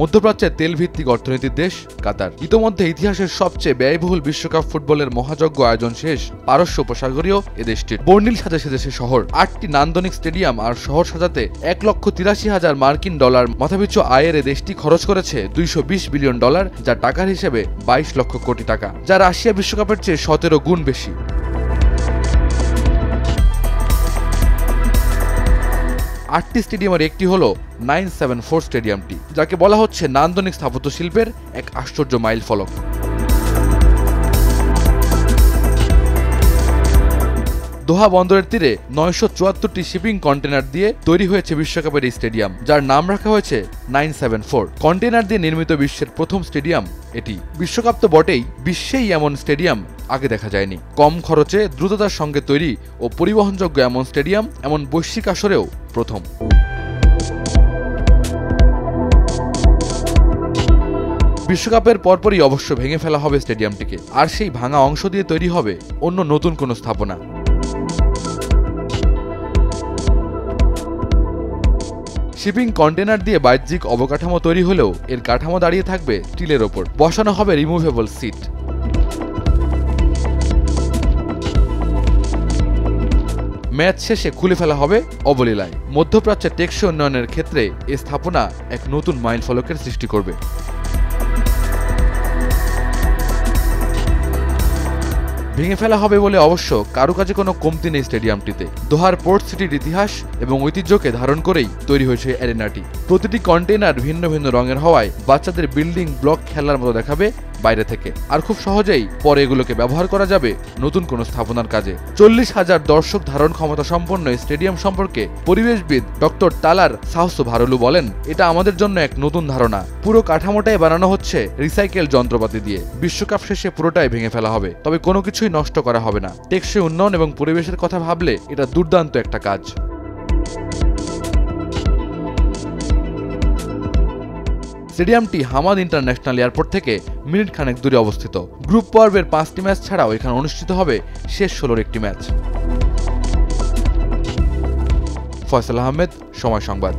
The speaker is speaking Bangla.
মধ্যপ্রাচ্যের তেল ভিত্তিক অর্থনীতির দেশ, কাতার। ইতোমধ্যে ইতিহাসের সবচেয়ে ব্যয়বহুল বিশ্বকাপ ফুটবলের মহাযজ্ঞ আয়োজন শেষ পারস্য উপসাগরীয় এ দেশটির বর্ণিল সাজা সেজেছে শহর। আটটি নান্দনিক স্টেডিয়াম আর শহর সাজাতে এক লক্ষ তিরাশি হাজার মার্কিন ডলার মাথাপিছু আয়ের দেশটি খরচ করেছে দুইশো বিশ বিলিয়ন ডলার, যা টাকার হিসেবে বাইশ লক্ষ কোটি টাকা, যা রাশিয়া বিশ্বকাপের চেয়ে সতেরো গুণ বেশি। আটটি স্টেডিয়ামের একটি হল নাইন সেভেন ফোর স্টেডিয়ামটি, যাকে বলা হচ্ছে নান্দনিক স্থাপত্য শিল্পের এক আশ্চর্য মাইল ফলক দোহা বন্দরের তীরে নয়শো চুয়াত্তরটি শিপিং কন্টেনার দিয়ে তৈরি হয়েছে বিশ্বকাপের এই স্টেডিয়াম, যার নাম রাখা হয়েছে নাইন সেভেন ফোর। কন্টেনার দিয়ে নির্মিত বিশ্বের প্রথম স্টেডিয়াম এটি। বিশ্বকাপ তো বটেই, বিশ্বেই এমন স্টেডিয়াম আগে দেখা যায়নি। কম খরচে, দ্রুততার সঙ্গে তৈরি ও পরিবহনযোগ্য এমন স্টেডিয়াম, এমন বৈশ্বিক আসরেও প্রথম। বিশ্বকাপের পরপরই অবশ্য ভেঙে ফেলা হবে স্টেডিয়ামটিকে। আর সেই ভাঙা অংশ দিয়ে তৈরি হবে অন্য নতুন কোনো স্থাপনা। শিপিং কন্টেনার দিয়ে বাহ্যিক অবকাঠামো তৈরি হলেও এর কাঠামো দাঁড়িয়ে থাকবে স্টিলের ওপর। বসানো হবে রিমুভেবল সিট ম্যাচ শেষে খুলে ফেলা হবে অবলীলায়। মধ্যপ্রাচ্যের টেকসই উন্নয়নের ক্ষেত্রে এ স্থাপনা এক নতুন মাইল ফলকের সৃষ্টি করবে। ভেঙে ফেলা হবে বলে অবশ্য কারুকাজে কোনো কমতি নেই স্টেডিয়ামটিতে। দোহার পোর্ট সিটির ইতিহাস এবং ঐতিহ্যকে ধারণ করেই তৈরি হয়েছে অ্যারেনাটি। প্রতিটি কন্টেনার ভিন্ন ভিন্ন রঙের হওয়ায় বাচ্চাদের বিল্ডিং ব্লক খেলার মতো দেখাবে বাইরে থেকে। আর খুব সহজেই পরে এগুলোকে ব্যবহার করা যাবে নতুন কোনো স্থাপনার কাজে। চল্লিশ হাজার দর্শক ধারণ ক্ষমতা সম্পন্ন স্টেডিয়াম সম্পর্কে পরিবেশবিদ ডক্টর তালার সাহস ভারলু বলেন, এটা আমাদের জন্য এক নতুন ধারণা। পুরো কাঠামোটাই বানানো হচ্ছে রিসাইকেল যন্ত্রপাতি দিয়ে। বিশ্বকাপ শেষে পুরোটাই ভেঙে ফেলা হবে। তবে কোনো কিছুই নষ্ট করা হবে না। টেকসই উন্নয়ন এবং পরিবেশের কথা ভাবলে এটা দুর্দান্ত একটা কাজ। স্টেডিয়ামটি হামাদ ইন্টারন্যাশনাল এয়ারপোর্ট থেকে মিনিট খানেক দূরে অবস্থিত। গ্রুপ পর্বের পাঁচটি ম্যাচ ছাড়াও এখানে অনুষ্ঠিত হবে শেষ ষোলোর একটি ম্যাচ। ফয়সাল আহমেদ, সময় সংবাদ।